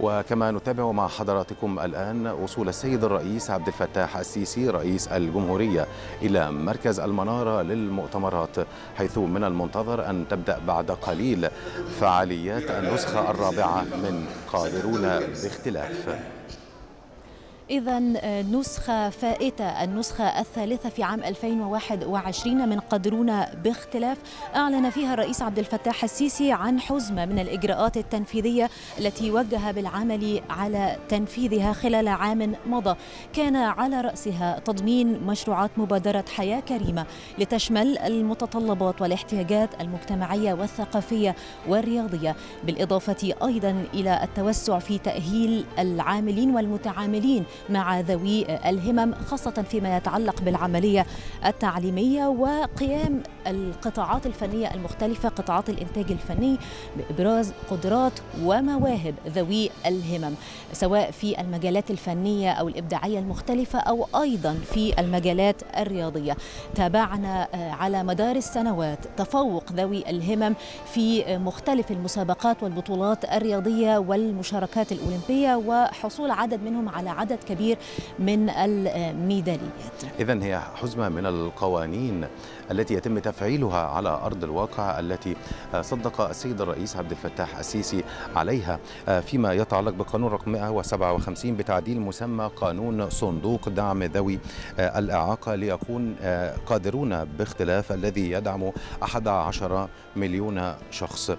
وكما نتابع مع حضراتكم الآن وصول السيد الرئيس عبد الفتاح السيسي رئيس الجمهورية إلى مركز المنارة للمؤتمرات حيث من المنتظر أن تبدأ بعد قليل فعاليات النسخة الرابعة من قادرون باختلاف. إذا نسخة فائتة النسخة الثالثة في عام 2021 من قادرون باختلاف أعلن فيها الرئيس عبد الفتاح السيسي عن حزمة من الإجراءات التنفيذية التي وجه بالعمل على تنفيذها خلال عام مضى. كان على رأسها تضمين مشروعات مبادرة حياة كريمة لتشمل المتطلبات والاحتياجات المجتمعية والثقافية والرياضية بالإضافة أيضا إلى التوسع في تأهيل العاملين والمتعاملين مع ذوي الهمم خاصة فيما يتعلق بالعملية التعليمية وقيام القطاعات الفنية المختلفة قطاعات الإنتاج الفني بإبراز قدرات ومواهب ذوي الهمم سواء في المجالات الفنية أو الإبداعية المختلفة أو أيضا في المجالات الرياضية. تابعنا على مدار السنوات تفوق ذوي الهمم في مختلف المسابقات والبطولات الرياضية والمشاركات الأولمبية وحصول عدد منهم على عدد كبير من الميداليات. إذا هي حزمة من القوانين التي يتم تفعيلها على أرض الواقع التي صدق السيد الرئيس عبد الفتاح السيسي عليها فيما يتعلق بقانون رقم 157 بتعديل مسمى قانون صندوق دعم ذوي الإعاقة ليكون قادرون باختلاف الذي يدعم 11 مليون شخص.